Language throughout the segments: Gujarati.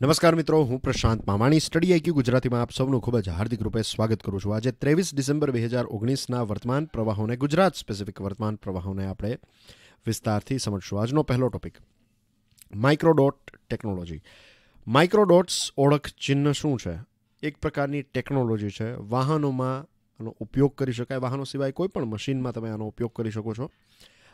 નમસ્કાર મિત્રો, હું પ્રશાંત મામાણી. સ્ટડી આઈક્યુ ગુજરાતીમાં આપ સૌનું ખૂબ જ હાર્દિક રૂપે સ્વાગત કરું છું. આજે ત્રેવીસ ડિસેમ્બર બે હજાર ઓગણીસના વર્તમાન પ્રવાહોને ગુજરાત સ્પેસિફિક વર્તમાન પ્રવાહોને આપણે વિસ્તારથી સમજશું. આજનો પહેલો ટોપિક માઇક્રોડોટ ટેકનોલોજી માઇક્રોડોટ્સ ઓળખ ચિહ્ન શું છે? એક પ્રકારની ટેકનોલોજી છે. વાહનોમાં આનો ઉપયોગ કરી શકાય. વાહનો સિવાય કોઈ પણ મશીનમાં તમે આનો ઉપયોગ કરી શકો છો.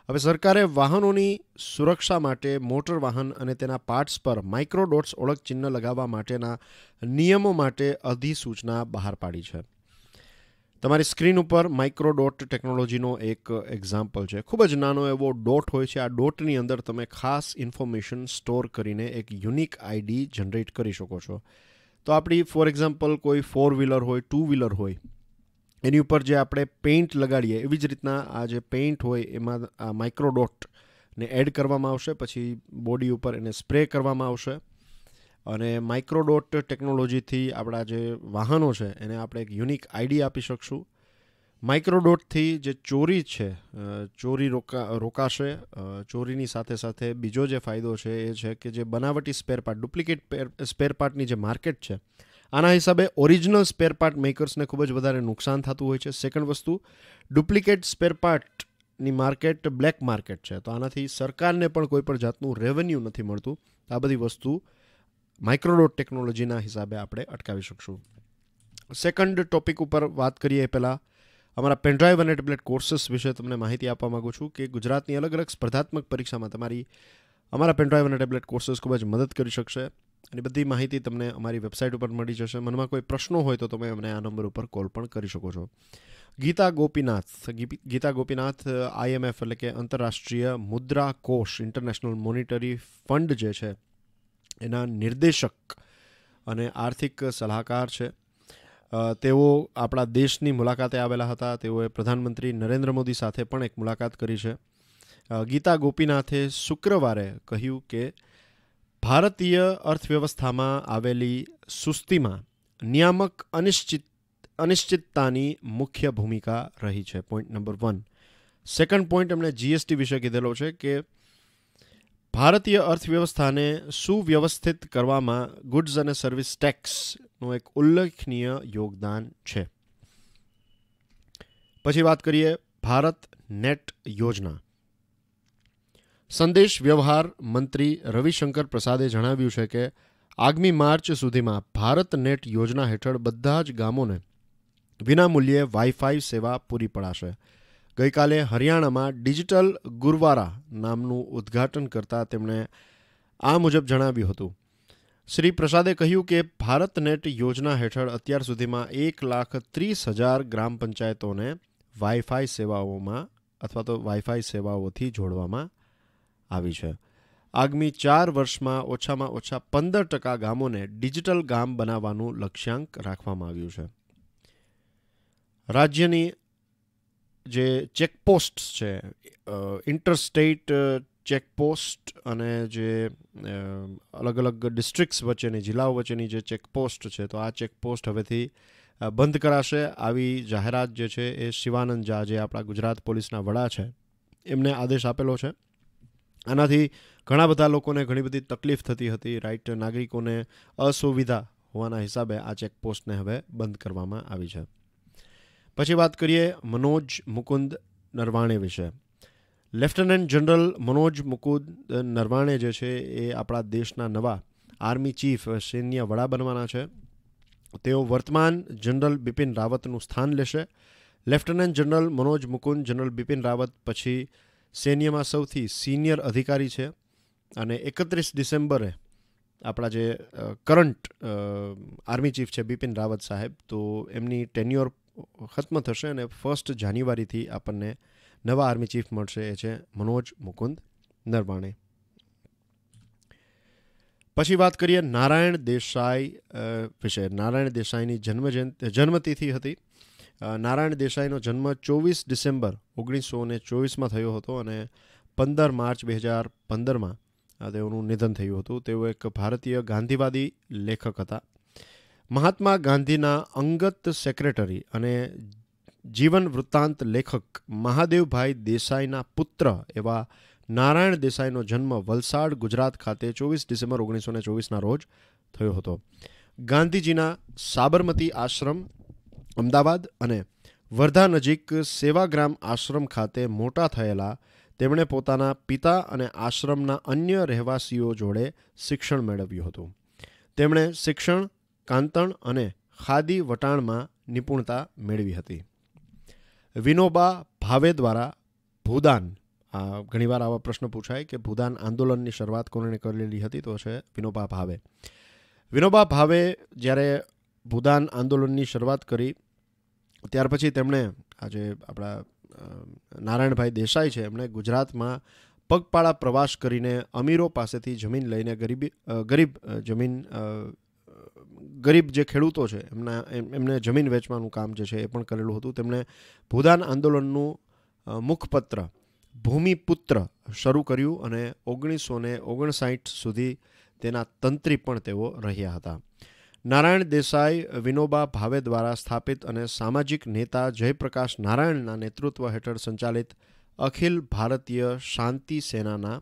હવે સરકારે વાહનોની સુરક્ષા માટે મોટર વાહન અને તેના પાર્ટ્સ પર માઇક્રોડોટ્સ ઓળખ ચિહ્ન લગાવવા માટેના નિયમો માટે અધિસૂચના બહાર પાડી છે. તમારી સ્ક્રીન ઉપર માઇક્રોડોટ ટેકનોલોજીનો એક એક્ઝામ્પલ છે. ખૂબ જ નાનો એવો ડોટ હોય છે. આ ડોટની અંદર તમે ખાસ ઇન્ફોર્મેશન સ્ટોર કરીને એક યુનિક આઈડી જનરેટ કરી શકો છો. તો આપણી, ફોર એક્ઝામ્પલ, કોઈ ફોર વ્હીલર હોય, ટુ વ્હીલર હોય એની ઉપર જે આપણે પેઇન્ટ લગાડીએ, એવી જ રીતના આ જે પેઇન્ટ હોય એમાં આ માઇક્રોડોટને એડ કરવામાં આવશે, પછી બોડી ઉપર એને સ્પ્રે કરવામાં આવશે. અને માઇક્રોડોટ ટેકનોલોજીથી આપણા જે વાહનો છે, એને આપણે એક યુનિક આઈડી આપી શકશું. માઇક્રોડોટથી જે ચોરી છે ચોરી રોકા, રોકાશે ચોરીની સાથે સાથે બીજો જે ફાયદો છે એ છે કે જે બનાવટી સ્પેર પાર્ટ ડુપ્લિકેટ સ્પેર પાર્ટની જે માર્કેટ છે આના હિસાબે ઓરિજિનલ સ્પેર પાર્ટ મેકર્સને ખૂબ જ વધારે નુકસાન થતું હોય છે. સેકન્ડ વસ્તુ ડુપ્લિકેટ સ્પેર પાર્ટની માર્કેટ બ્લેક માર્કેટ છે. તો આનાથી સરકારને પણ કોઈ પણ જાતનું રેવન્યુ નથી મળતું. આ બધી વસ્તુ માઇક્રોડોટ ટેકનોલોજીના હિસાબે આપણે અટકાવી શકશું. સેકન્ડ ટોપિક ઉપર વાત કરીએ પહેલાં, અમારા પેનડ્રાઈવ અને ટેબ્લેટ કોર્સીસ વિશે તમને માહિતી આપવા માગું છું કે ગુજરાતની અલગ અલગ સ્પર્ધાત્મક પરીક્ષામાં તમારી અમારા પેનડ્રાઈવ અને ટેબ્લેટ કોર્સીસ ખૂબ જ મદદ કરી શકશે. અને બધી માહિતી તમને અમારી વેબસાઇટ ઉપર મળી જશે. મનમાં કોઈ પ્રશ્નો હોય તો તમે અમને આ નંબર ઉપર કોલ પણ કરી શકો છો. ગીતા ગોપીનાથ ગીતા ગોપીનાથ આઈએમએફ એટલે કે આંતરરાષ્ટ્રીય મુદ્રા કોષ ઇન્ટરનેશનલ મોનિટરી ફંડ જે છે, એના નિર્દેશક અને આર્થિક સલાહકાર છે. તેઓ આપણા દેશની મુલાકાતે આવેલા હતા. તેઓએ પ્રધાનમંત્રી નરેન્દ્ર મોદી સાથે પણ એક મુલાકાત કરી છે. ગીતા ગોપીનાથે શુક્રવારે કહ્યું કે ભારતીય અર્થવ્યવસ્થામાં આવેલી સુસ્તીમાં નિયામક અનિશ્ચિત, અનિશ્ચિતતાની મુખ્ય ભૂમિકા રહી છે point number one second point એમણે જીએસટી વિશે કીધેલો છે કે ભારતીય અર્થવ્યવસ્થાને સુવ્યવસ્થિત કરવામાં ગુડ્સ અને સર્વિસ ટેક્સનું એક ઉલ્લેખનીય યોગદાન છે. પછી વાત કરીએ ભારત નેટ યોજના. સંદેશ વ્યવહાર મંત્રી રવિશંકર પ્રસાદે જણાવ્યું છે કે આગામી માર્ચ સુધીમાં ભારત નેટ યોજના હેઠળ બધા જ ગામોને વિનામૂલ્યે વાઈફાઈ સેવા પૂરી પડાશે. ગઈકાલે હરિયાણામાં ડિજિટલ ગુરવારા નામનું ઉદ્ઘાટન કરતા તેમણે આ મુજબ જણાવ્યું હતું. શ્રી પ્રસાદે કહ્યું કે ભારત નેટ યોજના હેઠળ અત્યાર સુધીમાં એક લાખ ત્રીસ હજાર ગ્રામ પંચાયતોને વાઈફાઈ સેવાઓમાં અથવા તો વાઈફાઈ સેવાઓથી જોડવામાં આવી છે. આગામી ચાર વર્ષમાં ઓછામાં ઓછા પંદર ટકા ગામોને ડિજિટલ ગામ બનાવવાનું લક્ષ્યાંક રાખવામાં આવ્યું છે. રાજ્યની જે ચેકપોસ્ટ છે ઇન્ટરસ્ટેટ ચેકપોસ્ટ અને જે અલગ અલગ ડિસ્ટ્રિક્ટ્સ વચ્ચેની, જિલ્લાઓ વચ્ચેની જે ચેકપોસ્ટ છે, તો આ ચેકપોસ્ટ હવેથી બંધ કરાશે. આવી જાહેરાત જે છે એ શિવાનંદ ઝા, જે આપણા ગુજરાત પોલીસના વડા છે, એમને આદેશ આપેલો છે. આનાથી ઘણા બધા લોકોને ઘણી બધી તકલીફ થતી હતી. રાઈટ નાગરિકોને અસુવિધા હોવાના હિસાબે આ ચેકપોસ્ટને હવે બંધ કરવામાં આવી છે. પછી વાત કરીએ મનોજ મુકુંદ નરવાણે વિશે. લેફ્ટનન્ટ જનરલ મનોજ મુકુંદ નરવાણે જે છે એ આપણા દેશના નવા આર્મી ચીફ સૈન્ય વડા બનવાના છે. તેઓ વર્તમાન જનરલ બિપિન રાવતનું સ્થાન લેશે. Lieutenant general Manoj Mukund general Bipin Rawat પછી સૈન્યમાં સૌથી સિનિયર અધિકારી છે અને એકત્રીસ ડિસેમ્બરે આપણા જે કરંટ આર્મી ચીફ છે બિપિન રાવત સાહેબ, તો એમની ટેન્યુઅર ખત્મ થશે અને ફર્સ્ટ જાન્યુઆરીથી આપણને નવા આર્મી ચીફ મળશે એ છે મનોજ મુકુંદ નરવાણે. પછી વાત કરીએ નારાયણ દેસાઈ વિશે. નારાયણ દેસાઈની જન્મ જન્મતિથિ હતી નારાયણ દેસાઈનો જન્મ ચોવીસ ડિસેમ્બર ઓગણીસો ને ચોવીસમાં થયો હતો અને પંદર માર્ચ બે હજાર પંદરમાં તેઓનું નિધન થયું હતું. તેઓ એક ભારતીય ગાંધીવાદી લેખક હતા. મહાત્મા ગાંધીના અંગત સેક્રેટરી અને જીવન વૃત્તાંત લેખક મહાદેવભાઈ દેસાઈના પુત્ર એવા નારાયણ દેસાઈનો જન્મ વલસાડ, ગુજરાત ખાતે ચોવીસ ડિસેમ્બર ઓગણીસો ચોવીસના રોજ થયો હતો. ગાંધીજીના સાબરમતી આશ્રમ અમદાવાદ અને વર્ધા નજીક સેવાગ્રામ આશ્રમ ખાતે મોટા થયેલા તેમણે પોતાના પિતા અને આશ્રમના અન્ય રહેવાસીઓ જોડે શિક્ષણ મેળવ્યું હતું. તેમણે શિક્ષણ, કાંતણ અને ખાદી વટાણમાં નિપુણતા મેળવી હતી. વિનોબા ભાવે દ્વારા ભૂદાન, આ ઘણીવાર આવા પ્રશ્ન પૂછાય કે ભૂદાન આંદોલનની શરૂઆત કોણે કરેલી હતી તો છે વિનોબા ભાવે. વિનોબા ભાવે જ્યારે ભૂદાન આંદોલનની શરૂઆત કરી ત્યાર પછી તેમણે આજે આપણા નારાયણભાઈ દેસાઈ છે, એમણે ગુજરાતમાં પગપાળા પ્રવાસ કરીને અમીરો પાસેથી જમીન લઈને ગરીબી ગરીબ જમીન ગરીબ જે ખેડૂતો છે, એમના એમને જમીન વેચવાનું કામ જે છે એ પણ કરેલું હતું. તેમણે ભૂદાન આંદોલનનું મુખપત્ર, ભૂમિપુત્ર શરૂ કર્યું અને ઓગણીસો ને ઓગણસાઠ સુધી તેના તંત્રી પણ તેઓ રહ્યા હતા. નારાયણ દેસાઈ, વિનોબા ભાવે દ્વારા સ્થાપિત અને સામાજિક નેતા જયપ્રકાશ નારાયણના નેતૃત્વ હેઠળ સંચાલિત અખિલ ભારતીય શાંતિ સેનાના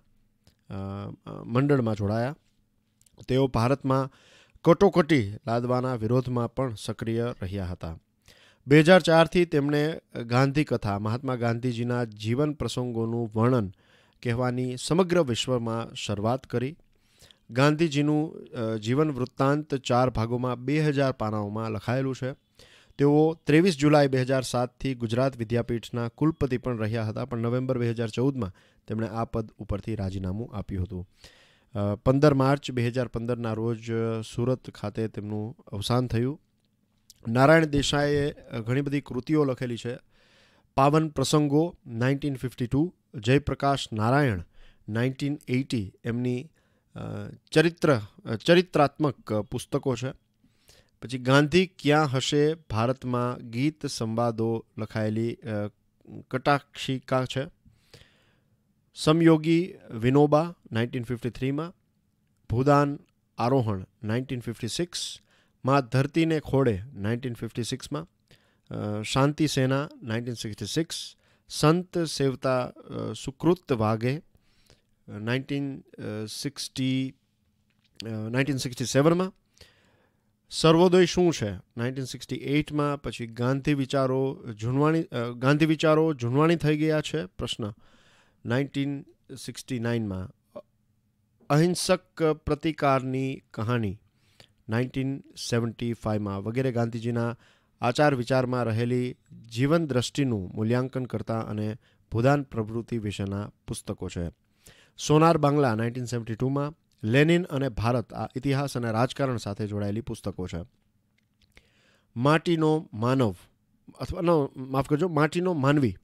મંડળમાં જોડાયા. તેઓ ભારતમાં કટોકટી લાદવાના વિરોધમાં પણ સક્રિય રહ્યા હતા. બે હજાર ચારથી તેમણે ગાંધી કથા, મહાત્મા ગાંધીજીના જીવન પ્રસંગોનું વર્ણન કહેવાની સમગ્ર વિશ્વમાં શરૂઆત કરી. ગાંધીજીનું જીવન વૃત્તાંત ચાર ભાગોમાં, બે હજાર પાનાઓમાં લખાયેલું છે. તેઓ ત્રેવીસ જુલાઈ બે હજાર સાતથી ગુજરાત વિદ્યાપીઠના કુલપતિ પણ રહ્યા હતા, પણ નવેમ્બર બે હજાર ચૌદમાં તેમણે આ પદ ઉપરથી રાજીનામું આપ્યું હતું. પંદર માર્ચ બે હજાર પંદરના રોજ સુરત ખાતે તેમનું અવસાન થયું. નારાયણ દેસાઈએ ઘણી બધી કૃતિઓ લખેલી છે. પાવન પ્રસંગો, nineteen fifty two, Jayaprakash Narayan, nineteen eighty એમની ચરિત્ર ચરિત્રાત્મક પુસ્તકો છે પછી ગાંધી ક્યાં હશે? ભારતમાં ગીત સંવાદો લખાયેલી કટાક્ષિકા છે। સમયોગી વિનોબા નાઇન્ટીન ફિફ્ટી થ્રીમાં, ભૂદાન આરોહણ નાઇન્ટીન ફિફ્ટી સિક્સ, માં ધરતીને ખોડે નાઇન્ટીન ફિફ્ટી સિક્સમાં શાંતિ સેના નાઇન્ટીન સિક્સટી સિક્સ, સંત સેવતા સુકૃત વાઘે નાઇન્ટીન સિક્સટી નાઇન્ટીન સિક્સટી સેવનમાં સર્વોદય શું છે? નાઇન્ટીન સિક્સટી એઇટમાં પછી ગાંધી વિચારો ઝૂનવાણી ગાંધી વિચારો ઝૂનવાણી થઈ ગયા છે પ્રશ્ન. નાઇન્ટીન સિક્સટી નાઇનમાં અહિંસક પ્રતિકારની કહાની નાઇન્ટીન સેવન્ટી ફાઇવમાં વગેરે ગાંધીજીના આચાર વિચારમાં રહેલી જીવન દ્રષ્ટિનું મૂલ્યાંકન કરતા અને ભૂદાન પ્રવૃત્તિ વિશેના પુસ્તકો છે. સોનાર બાંગ્લા નાઇન્ટીન સેવન્ટી ટુમાં લેનિન અને ભારત આ ઇતિહાસ અને રાજકારણ સાથે જોડાયેલી પુસ્તકો છે. માટીનો માનવ અથવા નો, માફ કરજો, માટીનો માનવી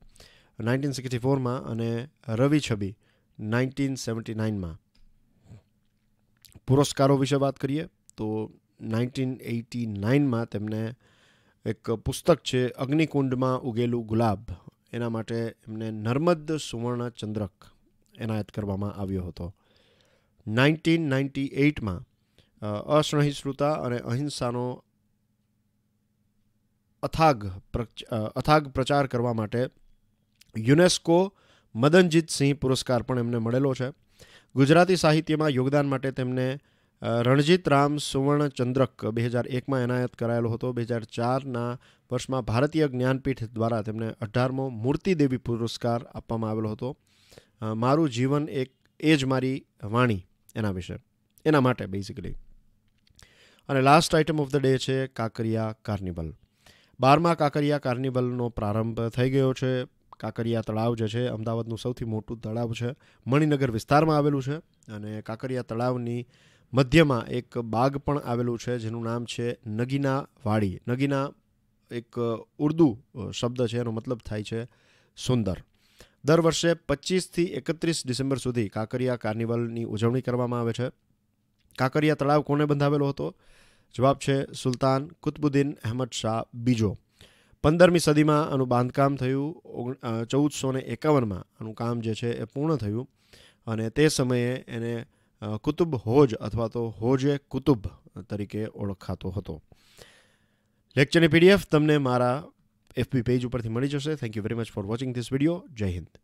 નાઇન્ટીન સિક્સટી ફોરમાં અને રવિ છબી નાઇન્ટીન સેવન્ટી નાઇનમાં. પુરસ્કારો વિશે વાત કરીએ તો નાઇન્ટીન એટી નાઇનમાં તેમને એક પુસ્તક છે અગ્નિકુંડમાં ઉગેલું ગુલાબ. એના માટે એમને નર્મદ સુવર્ણ ચંદ્રક એનાયત કરવામાં આવ્યો હતો. નાઇન્ટીન નાઇન્ટી એઇટમાં અસહિષ્ણુતા અને અહિંસાનો અથાગ અથાગ પ્રચાર કરવા માટે યુનેસ્કો મદનજીત સિંહ પુરસ્કાર પણ એમને મળેલો છે. ગુજરાતી સાહિત્યમાં યોગદાન માટે તેમને રણજીત રામ સુવર્ણ ચંદ્રક બે હજાર એકમાં એનાયત કરાયેલો હતો. બે હજાર ચારના વર્ષમાં ભારતીય જ્ઞાનપીઠ દ્વારા તેમને અઢારમો મૂર્તિદેવી પુરસ્કાર આપવામાં આવેલો હતો. મારું જીવન એક, એ જ મારી વાણી એના વિશે, એના માટે બેઝિકલી અને last item of the day છે કાંકરિયા કાર્નિવલ. બારમા કાંકરિયા કાર્નિવલનો પ્રારંભ થઈ ગયો છે. કાંકરિયા તળાવ જે છે, અમદાવાદનું સૌથી મોટું તળાવ છે. મણિનગર વિસ્તારમાં આવેલું છે અને કાંકરિયા તળાવની મધ્યમાં એક બાગ પણ આવેલું છે, જેનું નામ છે નગીના વાડી નગીના એક ઉર્દુ શબ્દ છે, એનો મતલબ થાય છે સુંદર. દર વર્ષે પચીસથી એકત્રીસ ડિસેમ્બર સુધી કાંકરિયા કાર્નિવલની ઉજવણી કરવામાં આવે છે. કાંકરિયા તળાવ કોને બંધાવેલો હતો? જવાબ છે સુલતાન કુતબુદ્દીન અહેમદ શાહ બીજો. પંદરમી સદીમાં આનું બાંધકામ થયું. ચૌદસો ને એકાવનમાં આનું કામ જે છે એ પૂર્ણ થયું અને તે સમયે એને કુતુબ હોજ અથવા તો હોજે કુતુબ તરીકે ઓળખાતો હતો. લેક્ચરની પીડીએફ તમને મારા એફબી પેજ ઉપરથી મળી જશે. Thank you very much for watching this video જય હિન્દ